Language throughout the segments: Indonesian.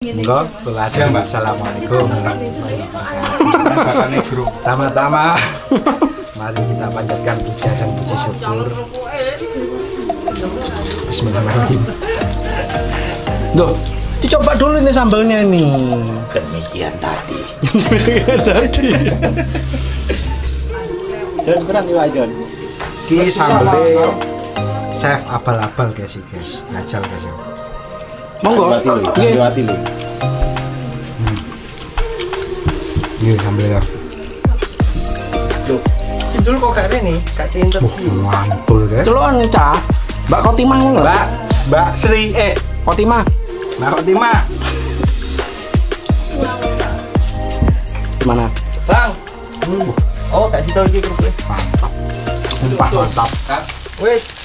Enggak, belajar Assalamualaikum warahmatullahi wabarakatuh. Pertama-tama, mari kita panjatkan puja dan puji syukur. Bismillahirrahmanirrahim. Duh, dicoba dulu nih sambalnya nih. Demikian tadi. Tadi. Jangan kurang nih Pak Jon. Ki sambelnya chef abal-abal guys, guys. Ngajal guys. Ya. Monggo. Nggih. hati lu. Iya, sambelnya. Sidul kok gak nih, gak cinta mantul guys. Celukan cah. Mbak Kotimah ngono. Mbak, Mbak Sri, eh, Kotimah. Mbak Khotimah. Gimana? Bang. Oh, gak situ lagi kerupuk. Mantap. Sumpah mantap. Wes.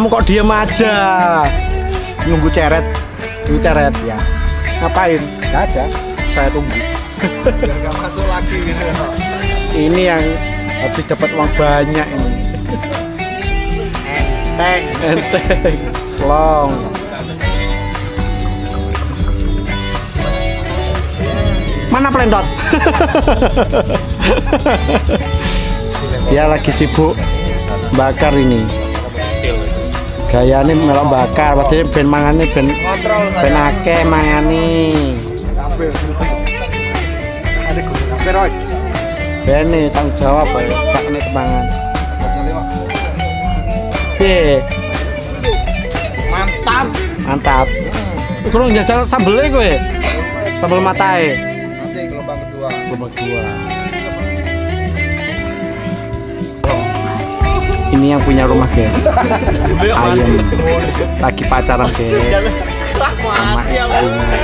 Kamu kok diem aja? Nunggu ceret. Bicara ya. Ngapain? Gak ada. Saya tunggu. Ini yang habis dapat uang banyak ini. Enteng. Enteng. Long. Mana pelendot? Dia lagi sibuk bakar ini. Gayane melok bakar, padahal ben mangane ben ben akeh mangane. Ada kafe, Roy. Ben tanggung jawab ya, tak kena kemangan. Piye? Mantap. Mantap. Kurang jajal sambelnya kowe. Sambel matae. Nanti gelombang kedua. Gelombang dua. Ini yang punya rumah guys. Ayam lagi pacaran guys. Sama istrinya.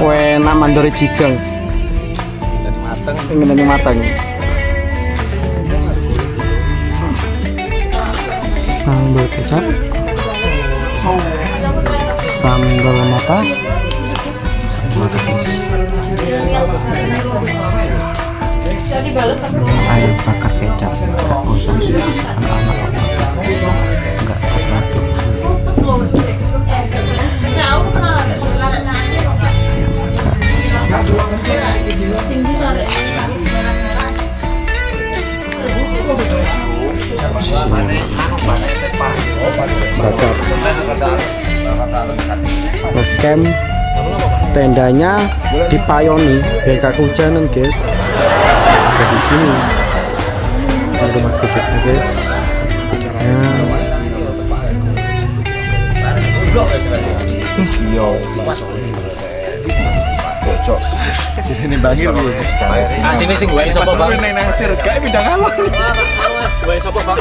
Kue enak mandori jigeng. Ingin ini matang. Sambal kecap. Sambal mata. Mata guys. Ayo bakar kecap. Gak usah anak-anak bakar ngecamp tendanya dipayoni. Biar gak kehujanan guys. ada di sini Ini rumah guys gedeknya Jadi ini bangir sing wae sapa, Bang? Nang nasir, gak pindah ngalor. Wae sapa, Bang?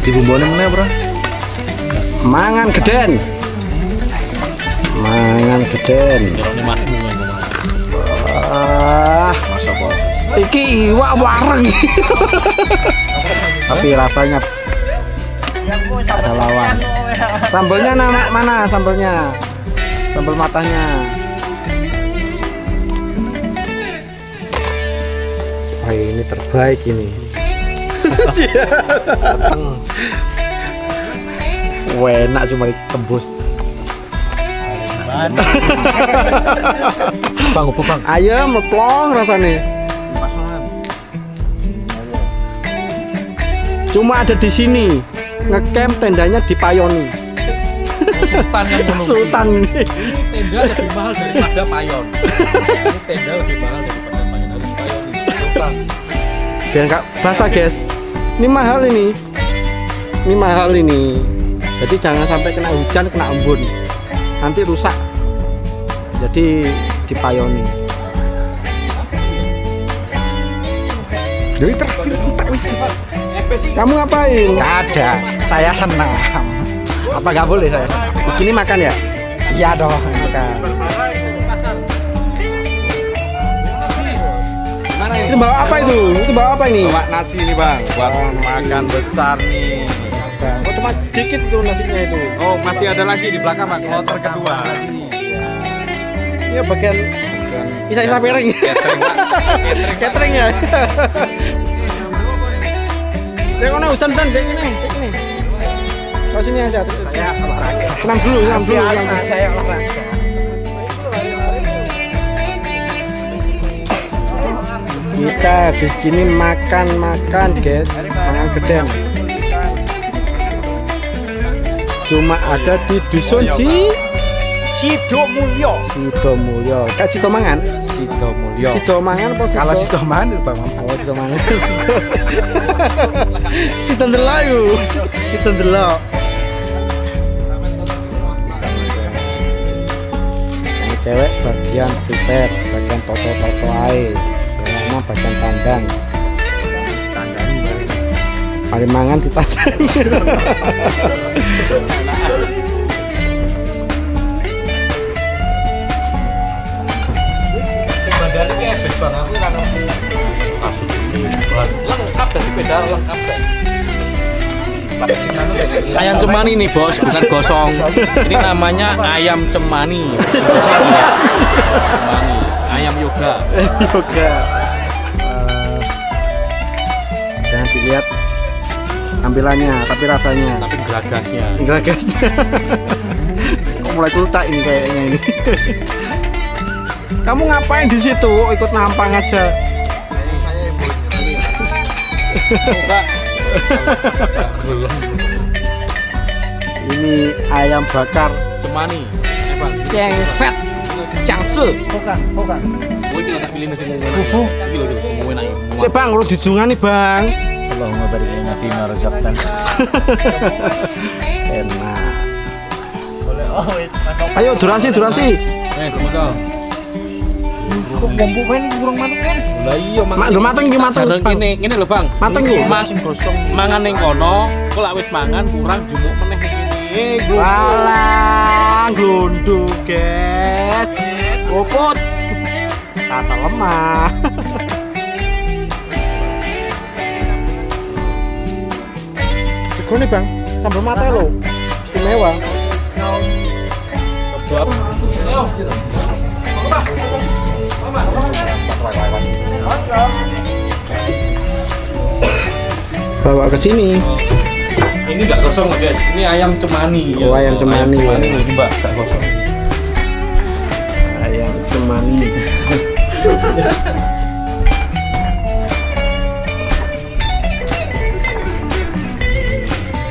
Di bumbone mana bro? mangan geden mangan geden ah iki iwak wareng. Tapi rasanya ada lawan sambelnya nama mana sambelnya? Sambel matanya Wah, ini terbaik ini. Wah, enak cuma tembus. Bang, bang? ayam plong rasanya cuma ada di sini ngecamp tendanya di Payoni Sultan yang menunggu. Sultan ini Tenda lebih mahal daripada payon. Ini tenda lebih mahal daripada payon. Harus. Sultan. biar nggak basah guys Ini mahal ini. Ini mahal ini. Jadi jangan sampai kena hujan, kena embun. Nanti rusak. Jadi dipayoni. Jadi terakhir wis. Kamu ngapain? Nggak ada. Saya senang. Apa nggak boleh saya? Begini makan ya? Iya dong. Makan. Mana Itu bawa apa itu? Itu bawa apa ini? Bawa nasi nih bang, buat makan besar nih. Oh cuma dikit itu nasinya itu. Oh masih ada lagi di belakang bang, kloter kedua. Ini bagian isa-isa piring. Catering. Catering ya. Dek kono hujan-hujan dek ini, dek ini. Kau sini aja. terus. Saya olahraga. Senam dulu, senam dulu. Biasa saya olahraga. Kita habis gini makan-makan guys, makan gedeng. Cuma ada di dusun Ci Sido Mulyo. Sido Mulyo. Kak Sido mangan? Sido Mulyo. Sido mangan apa Kalau Sido mana itu Bang Maman? Oh, Sido mangan. Sido ndelok iku. Sido ndelok. Yang cewek bagian prepare, bagian toto-toto ae. Yang lanang bagian tandang. Mari mangan di tandang. lengkap. Ayam cemani nih bos, bukan gosong. Ini namanya ayam cemani. cemani. Ayam yoga. yoga jangan dilihat tampilannya tapi rasanya Tapi geragasnya. geragasnya kok mulai kulta ini kayaknya ini kamu ngapain di situ ikut nampang aja Enggak. ini ayam bakar Cemani. Yang fat cangse Gue tinggal tak pilih nasi Fufu. Iki lho, lho, semua enak. Cek bang, lu didungan nih bang Allahumma barik lana fi ma razaqtan. enak ayo durasi durasi Eh, semoga. Kok bumbu kan kurang mateng kan? Lah iya, mak lu mateng iki mateng kene, kene lho, Bang. Mateng iki? Mas mangan ning kono, kok lak wis mangan kurang jumuk meneh iki. Eh, glunduk. Walah, glundu, guys. Kopot. Rasa lemah. Sego nih, Bang. Sambal mata lo. Istimewa. Coba. Bawa ke sini. Ini enggak kosong, guys. Ini ayam cemani. Oh, ayam cemani. Ayam cemani nih, Mbak, enggak kosong. Ayam cemani.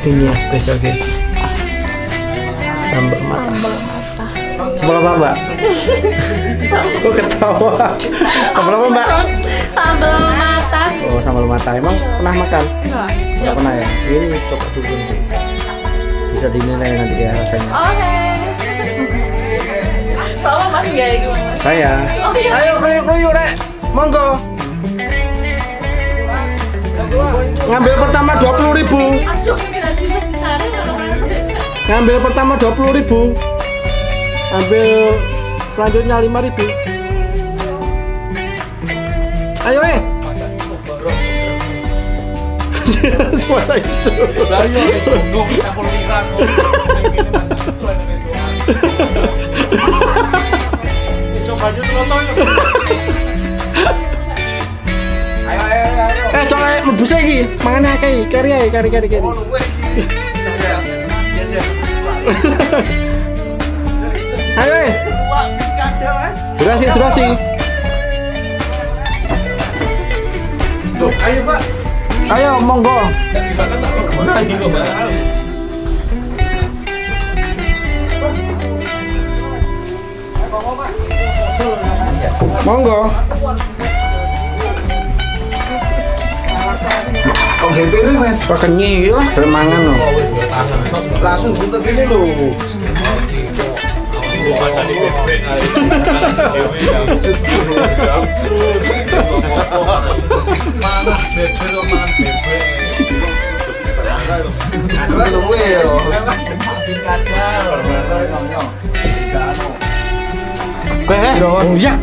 Ini yang spesial, guys. Sambal mata. Sambal apa, Mbak? Kok ketawa? Sambal apa, Mbak? Sambal mata. Oh, sambal mata. Emang pernah makan? Enggak. Enggak pernah ya? Ini coba dulu nih. Bisa dinilai nanti ya rasanya. Oke. Sama Mas enggak ya gimana? Saya. Oh iya. Ayo kruyuk-kruyuk, Rek. Monggo. Ngambil pertama 20.000 ribu. Aduh, ini nanti Mas di sana kalau mana Ngambil pertama 20.000 ribu. Ambil selanjutnya 5.000 ribu. Ayo eh. Semua saya itu. Lah gunung campur pirang. Ayo ayo ayo. ayo. Eh, coba iki. Mangane akeh, kari ae, kari kari kari. Oh. Jajan. Jajan. Ayo eh. Durasi, durasi. Loh, ayo, Pak. Ayo, monggo. Kasih makan tak ke mana ini kok, Mbak? Monggo. Kok Luwe yo. Eh, oh iya.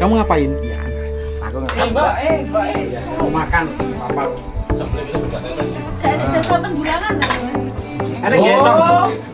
Kamu ngapain? Aku nggak Mau makan apa? Jadi jasa penjualan Ada gendong.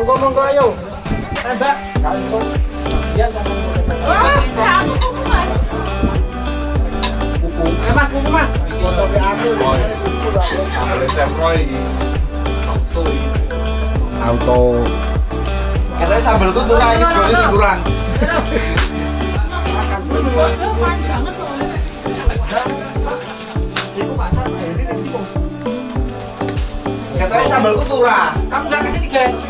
Monggo monggo ayo. Tembak. Mas. Aku mas. Eh Mas, buku Mas. Auto. Katanya sambal tuh kurang, ini sebenarnya sih kurang. Katanya sambal tuh kurang. Kamu enggak ke sini guys.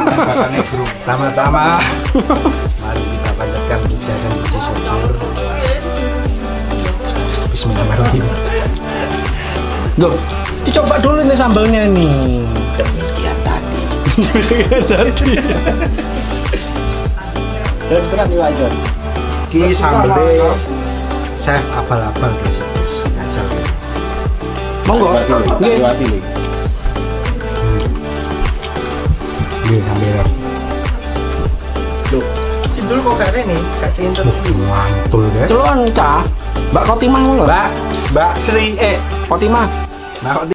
Pertama-tama mari kita panjatkan puja dan puji syukur. Bismillahirrahmanirrahim. Loh, dicoba dulu nih sambalnya nih. Demikian tadi. Demikian tadi. Dan berat yuk aja. Ki sambele chef abal-abal guys. guys. Ngajal. Monggo. Nggih. Nggih, ambil. Sidul kok gak nih, gak cinta. Mantul guys. Celon cah. Mbak Kotima ngono. Mbak, Mbak Sri eh Kotima. Nah, kok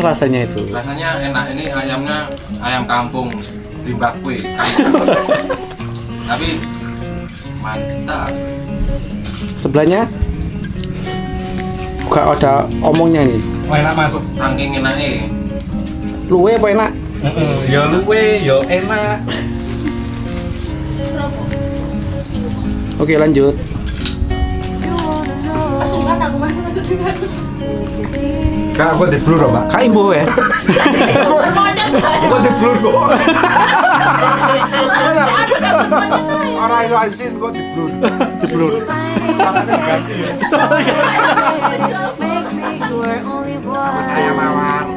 rasanya itu. Rasanya enak ini ayamnya ayam kampung Zimbabwe. Tapi mantap. Sebelahnya gak ada omongnya nih. enak masuk. Saking enaknya. Luwe apa enak? Ya luwe, ya enak. Oke lanjut. Kan aku mas langsung kan. Kak, aku di blur, Mbak. Kak Imbo ya. Aku di blur kok. Orang itu asin kok di blur. Di blur. Make me your only one. Ayam mawar.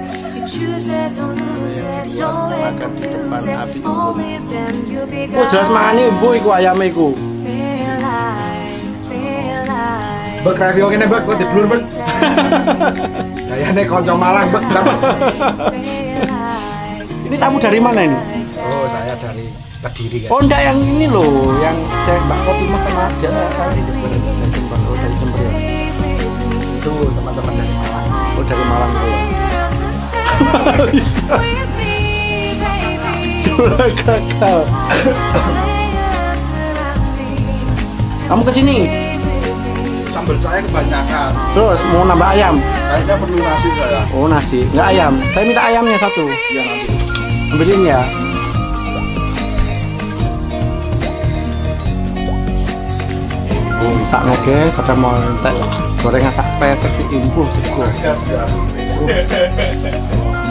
Oh jelas mangan Imbo iku ayame iku. Feel like, feel like. Mbak review kene, Mbak, kok di blur. Kayaknya konco Malang. Ini tamu dari mana ini? Oh, saya dari Kediri kan. Oh enggak yang ini loh, yang saya Mbak Kopi mah sama aja dari Jember, dari Jember, oh dari Jember ya. Itu teman-teman dari Malang. Oh dari Malang itu ya. Sudah gagal. Kamu ke sini, Sambal saya kebanyakan. terus mau nambah ayam? Kayaknya perlu nasi saya. Oh nasi, nggak ayam. Saya minta ayamnya satu. Iya nanti. Ambilin ya. Oh, bisa oke, pada mau entek gorengan sak pesek di impuh sego.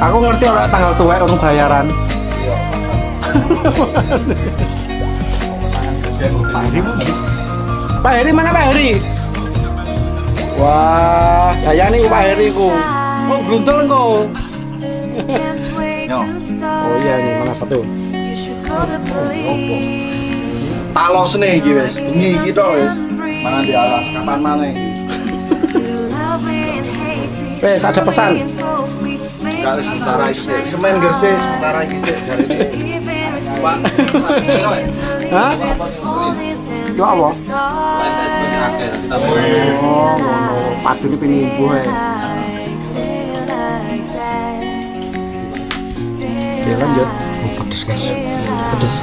Aku ngerti orang tanggal tua orang bayaran. Pak Heri mungkin. Pak Heri mana Pak Heri? Wah, kaya nih Pak Heri ku. Oh, gruntel kok. Oh iya nih, mana satu? Tak los nih iki wis. Bengi iki tok wis. Mangan di alas kapan maneh iki. Wes, ada pesan. Enggak wis sementara iki. Semen gresik sementara iki sik jarine. Pak. Hah? Yo apa? Oh, ngono. Padu di pini ibu ya. Oke, lanjut. Oh, pedes guys. Pedes.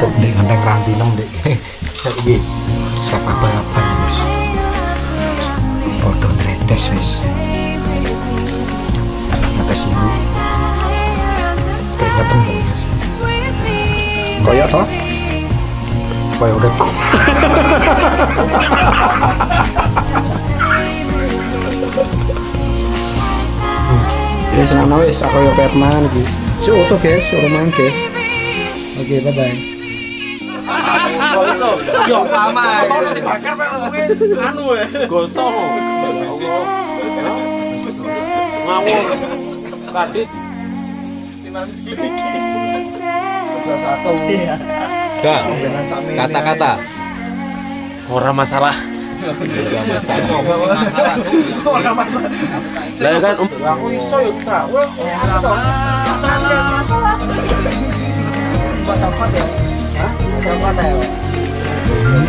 Tuh, dek ngandeng rantineng dek. Saiki chef abal-abal wis. Podo dretes wis. Atas ibu. Keringetan dong guys. Koyok toh? Kayak uripku. Ya senang wis aku yo Batman iki. Si oto guys, ora main guys. Oke, bye bye. Yo aman. Gosong. Ngawur. Kadit. Satu. Gang. Kata-kata. Orang masalah. Ora masalah. Lah kan um, Aku iso yo tak. Wah,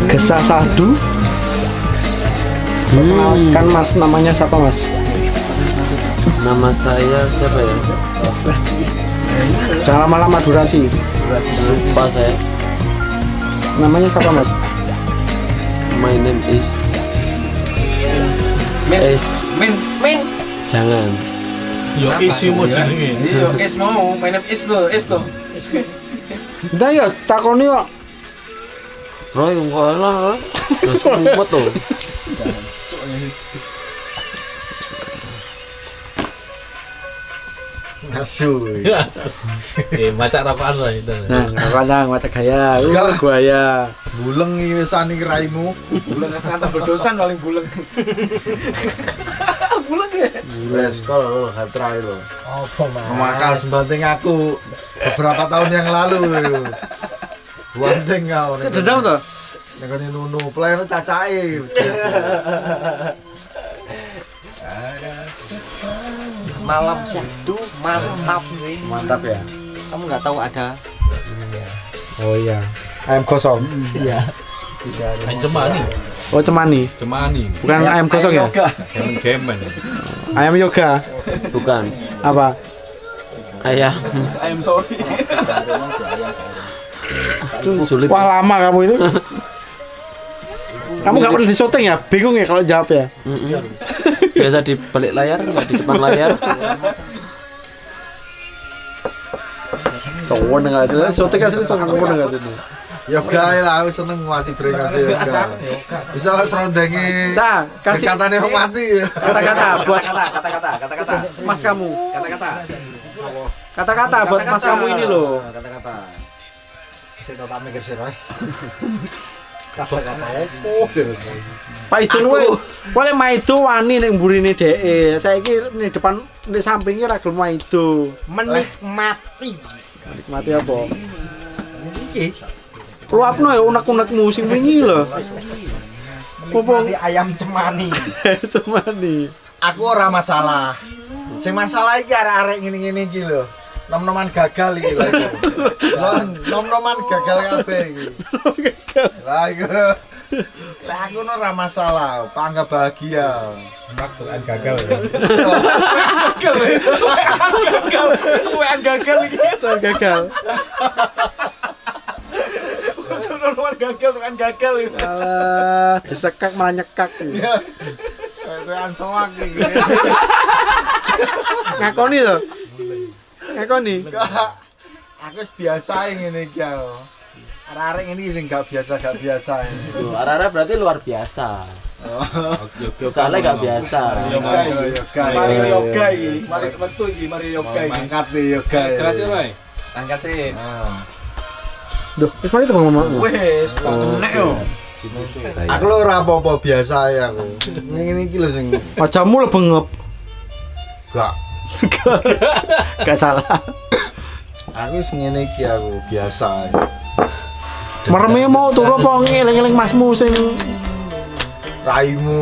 Gesah sadu. Hmm. Kan Mas namanya siapa Mas? nama saya siapa ya? Jangan lama-lama durasi. Lupa saya. Namanya siapa Mas? My name is is Min, min. jangan. Yo isi mau jenenge. Iya, is mau, main is tuh, is tuh. Udah ya, takoni kok. Roy enggak lah. Ngumpet tuh. Asu. Eh macak rapakan lah itu. Nah, kadang mata gaya, uh, gaya. Buleng iki wisan iki raimu. Buleng kata berdosan paling buleng. buleng ya. Wes kol hatrai lo. Apa mas? Memakal sembanting aku beberapa tahun yang lalu. Banting kau. Sedendam tuh. Nek kene nunu, pelayan cacahe. malam syahdu mantap Mantap ya. kamu nggak tahu ada Oh iya. Ayam kosong. Iya. Ain cemani. Oh cemani. Cemani. Bukan ayam kosong ya? Kemen-kemen. Ayam yoga. Bukan. Apa? Ayah. I'm sorry. Aduh, sulit. Wah lama kamu itu. kamu nggak pernah di syuting ya? Bingung ya kalau jawab ya? Mm-mm. Biasa di balik layar, nggak di depan layar. Sowan nggak sih? Syuting kan sini sowan nggak sini? Yoga lah, aku seneng nguasi brengos yoga. Bisa lah serondengi. Cah, kasih Dekatane wong mati. kata-kata buat kata-kata kata-kata mas kamu. kata-kata Kata-kata buat mas kamu ini loh. kata-kata Sik tak mikir sih Roy. Pak Idun kowe boleh maido wani ning mburine dheke. Saiki ning depan ning sampinge ra gelem maido. Menikmati. Nikmati apa? Iki Lu apno ya unek-unekmu sing wingi lho. menikmati ayam cemani. Cuma nih. Aku ora masalah. Sing masalah iki arek-arek ngene-ngene iki lho. nom-noman gagal iki. Lah nom-noman gagal kabeh iki. Lah iku. Lah aku no ora masalah, panggap bahagia. Waktuan gagal ya. Gagal. Gagal. Tuwean gagal iki. gagal Nom-noman gagal, tuwean gagal iki. alah disekak malah nyekak Ya. Soak iki. ngakoni ngakoni Aku biasa ngene iki aku. Arek-arek ini sing gak biasa gak biasa. Tuh, Arara berarti luar biasa. Soalnya gak biasa. Yoga yoga. Mari yoga iki. Mari metu iki, mari yoga iki. Mangkat nih yoga. Kelas ya, Roy? Angkat sih. Duh, wis mari teman mamamu. Wes, tak kenek yo. Aku lo ora apa-apa biasa ya aku. Ngene iki lho sing Ajamu lo bengep. gak. Gak salah. Aku wis ngene iki aku biasa. Meremnya mau turu apa ngeling-eling masmu sing Raimu.